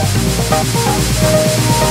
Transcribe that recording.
Música